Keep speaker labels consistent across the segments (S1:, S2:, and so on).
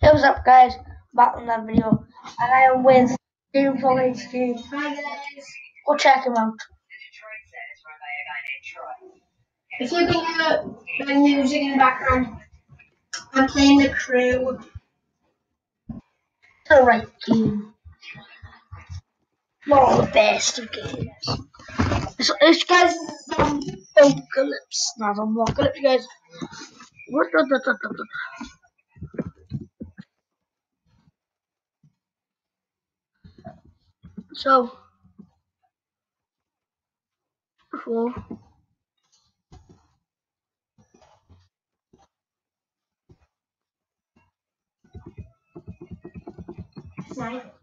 S1: Hey, what's up, guys? Back on that video, and I am with Game for HD.
S2: Hi guys.
S1: Go check him out.
S2: If you can hear the music in the background, I'm playing the crew.
S1: It's the right game. Not the best of games. This, this guy's apocalypse, not apocalypse, guys. What the, the, the, the, the. So, before
S2: Nice.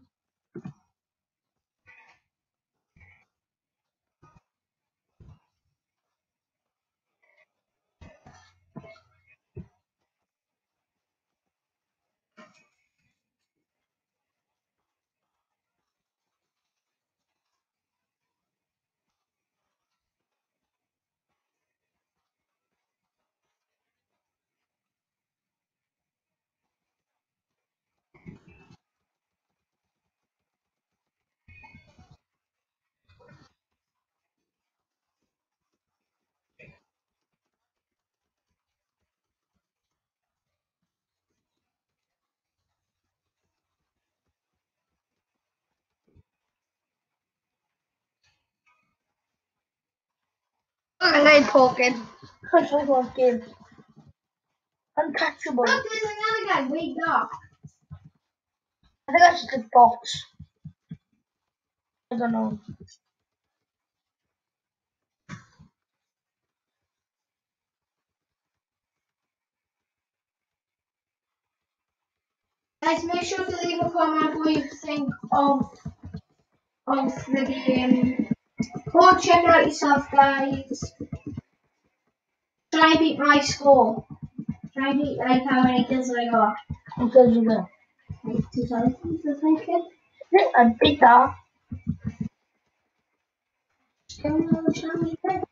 S1: And I'm talking. That's my one game. Untouchable.
S2: Look, there's another guy. Wait up.
S1: I think that's just a box. I don't know.
S2: Guys, make sure to leave a comment what you think of of the game. Go check out yourself, guys. Try and beat my score. Try and beat like how many kills I got.
S1: Because you.
S2: Like 2000, I think.
S1: I beat that.
S2: Tell me which one you picked.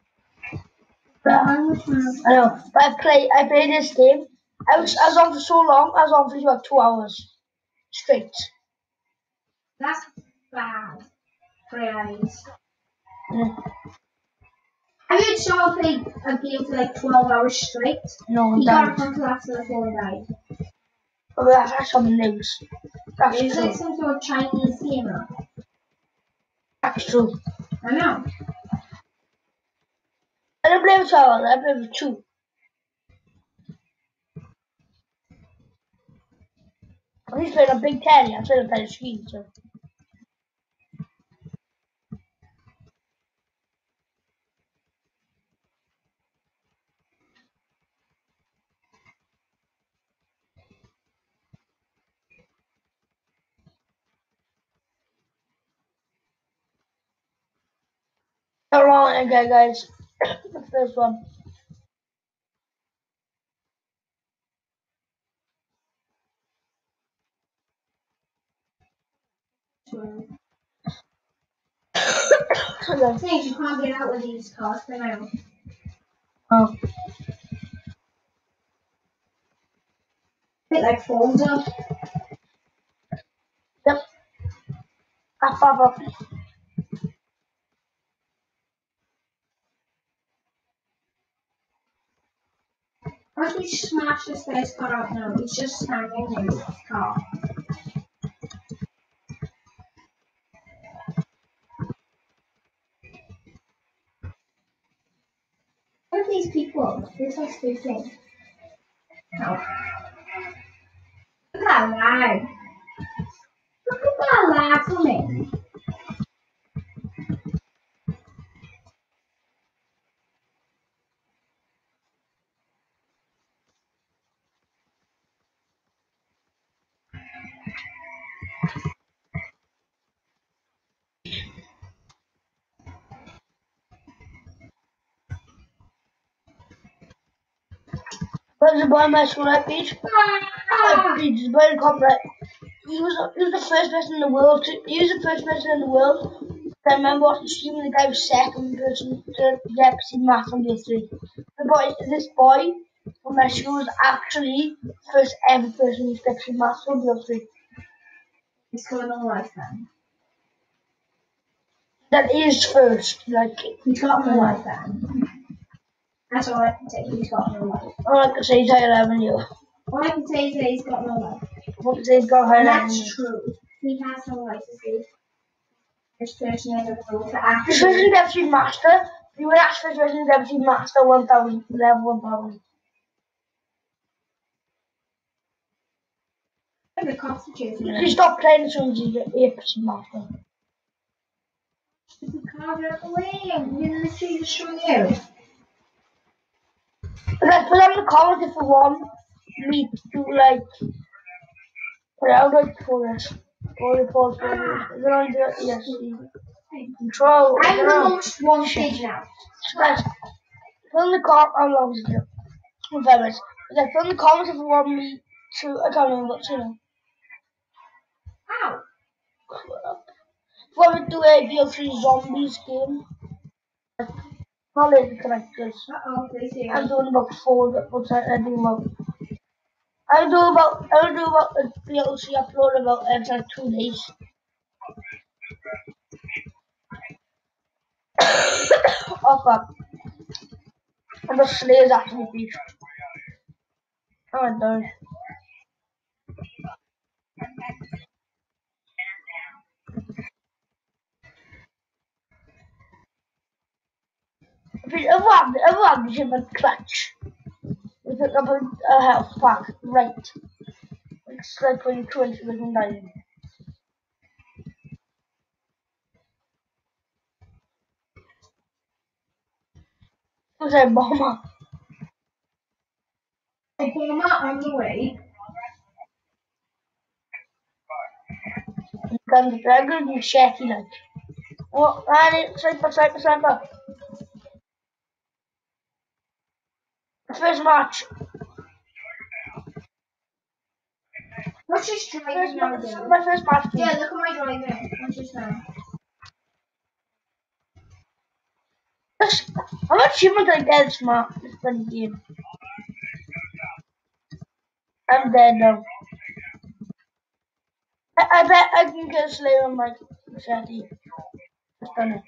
S1: But,
S2: Tell me which one.
S1: I know. But I play I played this game. I was I was on for so long, I was on for about two hours. Straight.
S2: That's bad. Guys.
S1: Yeah.
S2: Have you saw play a game for like 12 hours straight?
S1: No,
S2: He
S1: damn
S2: got oh,
S1: it.
S2: until after the four died.
S1: But that's, that's on the news. That's
S2: Is
S1: true.
S2: it some sort of Chinese gamer?
S1: That's true.
S2: I know.
S1: I don't play with two hours, I play with two. He's playing a big teddy, I'm trying to play the screen, so. Wrong guys. the first one. Okay.
S2: Things you can't get out with these cars for now.
S1: Oh.
S2: Bit like.
S1: Yep. Up, up, up.
S2: We smash this guy's car out now, he's just standing in his car. What are these people? This is speaking. No. Look at that lag. Look at that lag for
S1: Where's the boy in my school at beach?
S2: Ah!
S1: Beach is very. He was he was the first person in the world to he was the first person in the world. I remember watching the stream and the guy was second person to get see math on day three. The boy this boy from unless she was actually first ever person who's actually mastered BL3.
S2: He's got no life then.
S1: That is first, like,
S2: He's got no life then. That's all I can say. He's got no life.
S1: all I can say is higher avenue.
S2: All I can say is that he's got no life.
S1: What can say is
S2: And
S1: avenue.
S2: that's true. He has no life to see. This person ever proved to act.
S1: Resident Deputy Master, you would ask for Resident Deputy Master 1000, level 1000.
S2: The constitution.
S1: You stop playing as soon as you get 8% Master.
S2: You get away. You're literally destroying you.
S1: Like, put on the comments if you want me to, like, put out like for this. Post for this. Is it on yes, control. I
S2: I'm the most wanted now.
S1: So guys, put in the comment, how long is it? Minutes. Like, put in the comments if you want me to, I can't remember what to know.
S2: Ow.
S1: crap. If I would do a BL3 zombies game, probably the connectors.
S2: Uh-oh.
S1: I'm doing about four, but what's I, I do about, I do about, I do about a BLC upload about every like two days. oh fuck. And the slayers after me, please. Oh, I'm done. Everyone, everyone should have a clutch. We pick up a, a health pack, right. It's like you crunch with a knife. Who's a bomber?
S2: A bomber on the way.
S1: Guns dragon and shaky like. Oh, and it, sniper, sniper, sniper. First match.
S2: What's this
S1: First
S2: driving now.
S1: My first match.
S2: Yeah, look at my driving. What's this now?
S1: How much achievement I get smart this bloody game? I'm dead now. I, I bet I can get a slayer on my machete. Just done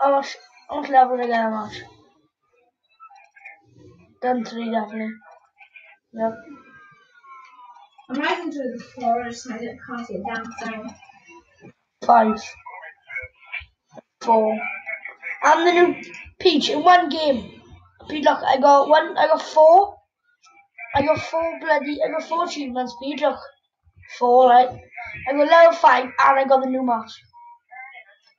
S1: it. How much, how much level did I get how much? Done three definitely. Yep.
S2: I'm riding through the forest and I don't- can't see a damn thing.
S1: five, four. I'm the new Peach in one game. Peach, look, I got one, I got four. I got four bloody, I got four achievements. Peach, look, four, right? I got level five, and I got the new mask.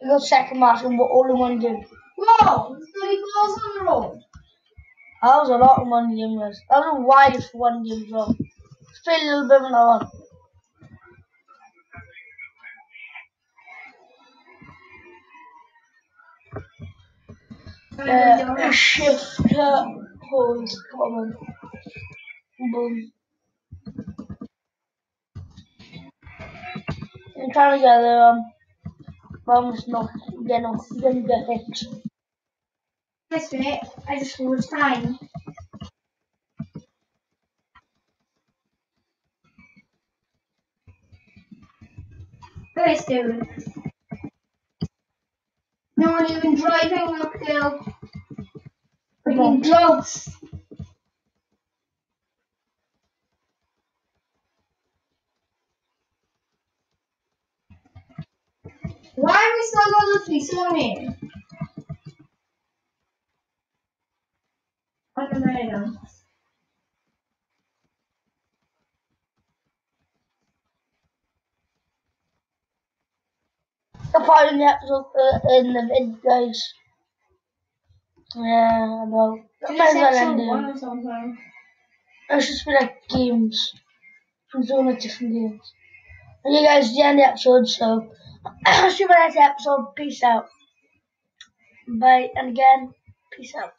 S1: Got second match and we're all in one game.
S2: Whoa! There's bloody balls on the road.
S1: That was a lot in one game, guys. That was a wide for one game, so. Let's play a little bit of another one. Uh, shift uh, hold. Come on. Boom. I'm trying to get the um, bombs not get no, didn't get hit.
S2: This minute, I just was time. Look at this. No one even driving uphill. Freaking drugs. Why are we still got the police on here? I don't know.
S1: The part in the episode uh, in the vid, guys. Yeah, I know. I might as well end
S2: one
S1: it.
S2: or something.
S1: It should be like games. From doing like different games. And you guys, the end of the episode, so. See you in the next episode. Peace out. Bye, and again, peace out.